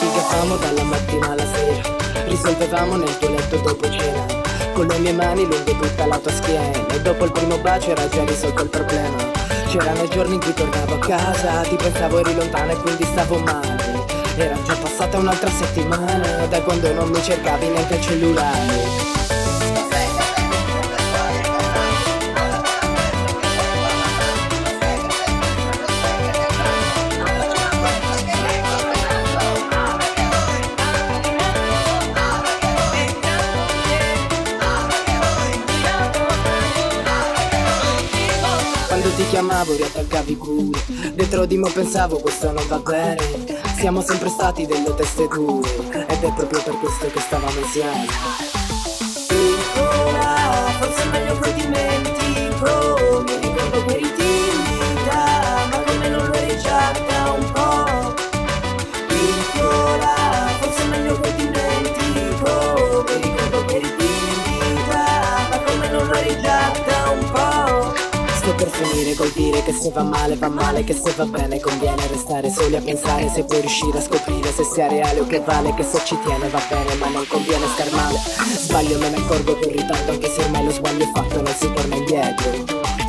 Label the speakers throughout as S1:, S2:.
S1: litigavamo dalla mattina alla sera. Risolvevamo nel tuo letto dopo cena Con le mie mani lunghe tutta la tua schiena. E dopo il primo bacio era già risolto il problema. C'erano i giorni in cui tornavo a casa Ti pensavo eri lontana e quindi stavo male. Era già passata un'altra settimana Da quando non mi cercavi neanche il cellulare. Ti chiamavo riattaccavi pure. Dentro di me pensavo questo non va bene. Siamo sempre stati delle teste dure Ed è proprio per questo che stavamo insieme Sto per finire col dire che se va male va male Che se va bene conviene restare soli a pensare Se puoi riuscire a scoprire se sia reale o che vale Che se ci tiene va bene ma non conviene star male Sbaglio me ne accorgo più ritardo Anche se ormai lo sbaglio è fatto non si torna indietro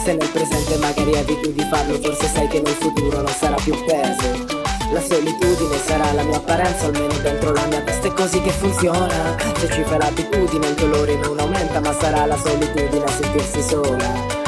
S1: Se nel presente magari eviti di farlo Forse sai che nel futuro non sarà più peso la solitudine sarà la mia apparenza, almeno dentro la mia testa è così che funziona. Se ci fai l'abitudine il dolore non aumenta, ma sarà la solitudine a sentirsi sola.